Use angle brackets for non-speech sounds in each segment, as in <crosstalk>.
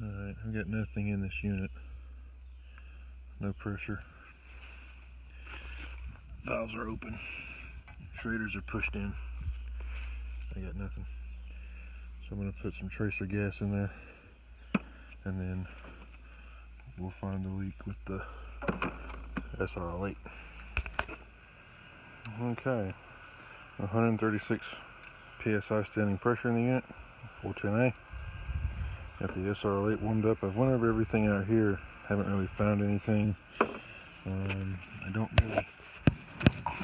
Alright, I've got nothing in this unit. No pressure. Valves are open. Schraders are pushed in. I got nothing. So I'm going to put some tracer gas in there. And then we'll find the leak with the SRL8. Okay. 136 psi standing pressure in the unit. 410A. Got the SRL8 warmed up. I've went over everything out here. Haven't really found anything. Um, I don't really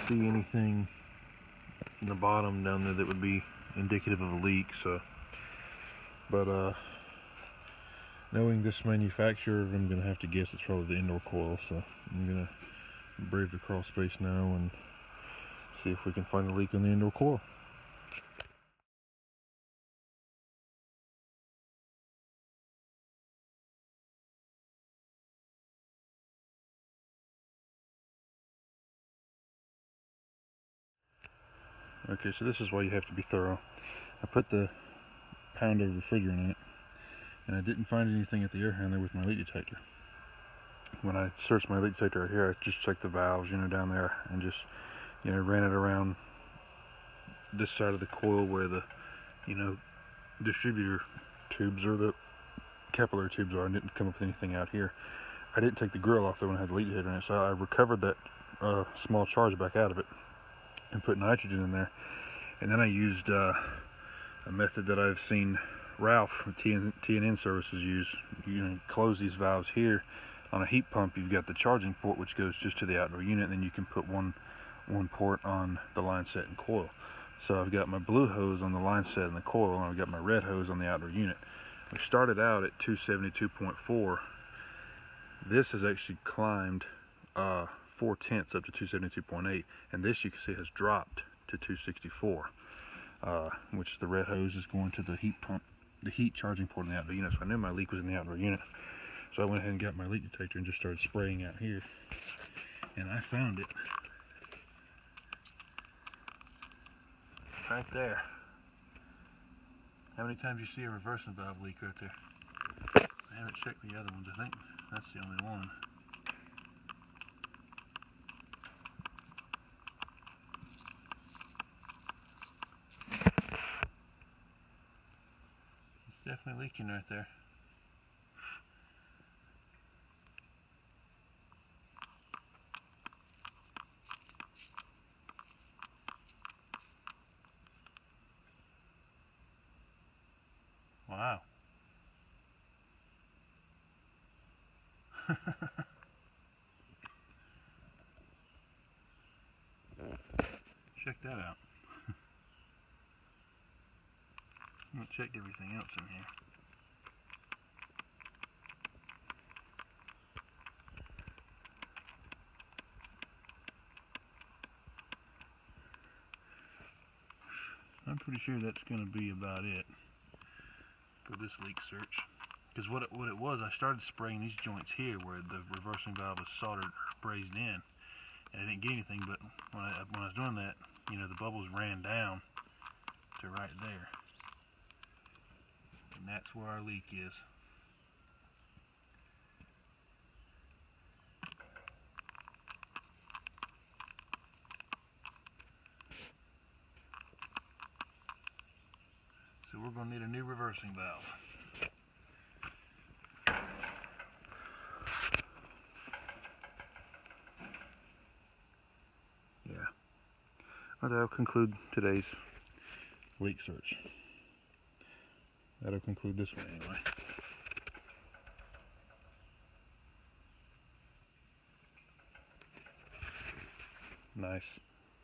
see anything in the bottom down there that would be indicative of a leak. So, but uh, knowing this manufacturer, I'm gonna have to guess it's probably the indoor coil. So I'm gonna brave the crawl space now and see if we can find a leak in the indoor coil. Okay, so this is why you have to be thorough. I put the pound of refrigerant in it, and I didn't find anything at the air handler with my leak detector. When I searched my leak detector here, I just checked the valves, you know, down there, and just, you know, ran it around this side of the coil where the, you know, distributor tubes or the capillary tubes are, I didn't come up with anything out here. I didn't take the grill off there when I had the leak detector in it, so I recovered that uh, small charge back out of it and put nitrogen in there. And then I used uh, a method that I've seen Ralph from TNN Services use. You know, close these valves here. On a heat pump, you've got the charging port, which goes just to the outdoor unit, and then you can put one one port on the line set and coil. So I've got my blue hose on the line set and the coil, and I've got my red hose on the outdoor unit. We started out at 272.4. This has actually climbed uh, four tenths up to 272.8 and this you can see has dropped to 264 uh, which the red hose is going to the heat pump the heat charging port in the outdoor unit so I knew my leak was in the outdoor unit so I went ahead and got my leak detector and just started spraying out here and I found it. Right there. How many times you see a reversing valve leak right there? I haven't checked the other ones I think that's the only one Definitely leaking right there. Wow. <laughs> Check that out. I'll check everything else in here. I'm pretty sure that's going to be about it for this leak search. Because what it, what it was, I started spraying these joints here where the reversing valve was soldered or brazed in. And I didn't get anything, but when I, when I was doing that, you know, the bubbles ran down to right there. And that's where our leak is. So we're going to need a new reversing valve. Yeah. Well, that'll conclude today's leak search. That'll conclude this one anyway. Nice.